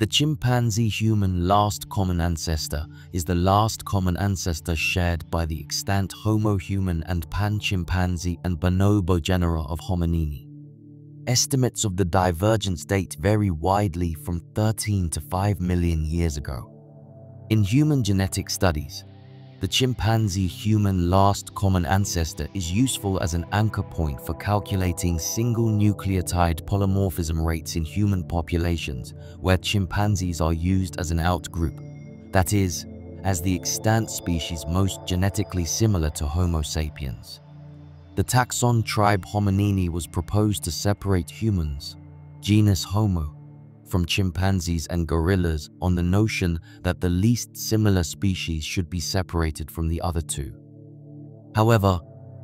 The chimpanzee-human last common ancestor is the last common ancestor shared by the extant Homo human and pan-chimpanzee and bonobo genera of hominini. Estimates of the divergence date vary widely from 13 to 5 million years ago. In human genetic studies, the chimpanzee-human last common ancestor is useful as an anchor point for calculating single nucleotide polymorphism rates in human populations where chimpanzees are used as an outgroup, that is, as the extant species most genetically similar to Homo sapiens. The taxon tribe Hominini was proposed to separate humans, genus Homo, from chimpanzees and gorillas on the notion that the least similar species should be separated from the other two. However,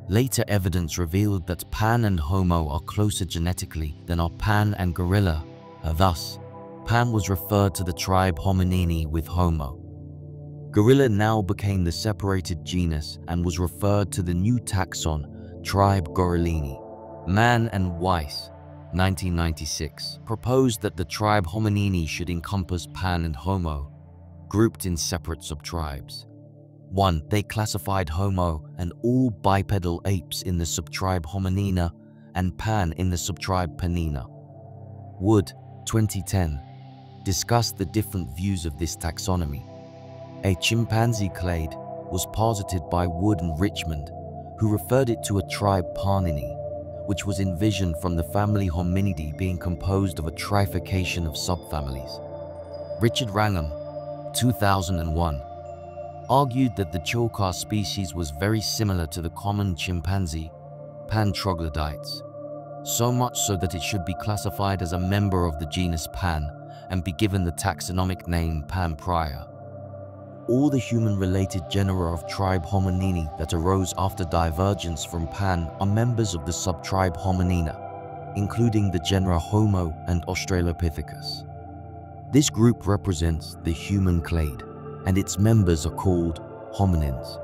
later evidence revealed that Pan and Homo are closer genetically than are Pan and gorilla, uh, thus, Pan was referred to the tribe Hominini with Homo. Gorilla now became the separated genus and was referred to the new taxon, tribe Gorillini. Mann and Weiss 1996, proposed that the tribe Hominini should encompass Pan and Homo, grouped in separate subtribes. 1. They classified Homo and all bipedal apes in the subtribe Hominina and Pan in the subtribe Panina. Wood, 2010, discussed the different views of this taxonomy. A chimpanzee clade was posited by Wood and Richmond, who referred it to a tribe Panini which was envisioned from the family Hominidae being composed of a trifurcation of subfamilies. Richard Wrangham, 2001, argued that the CHLCA species was very similar to the common chimpanzee, Pan troglodytes, so much so that it should be classified as a member of the genus Pan and be given the taxonomic name Pan prior all the human-related genera of tribe Hominini that arose after divergence from Pan are members of the subtribe Hominina, including the genera Homo and Australopithecus. This group represents the human clade, and its members are called hominins.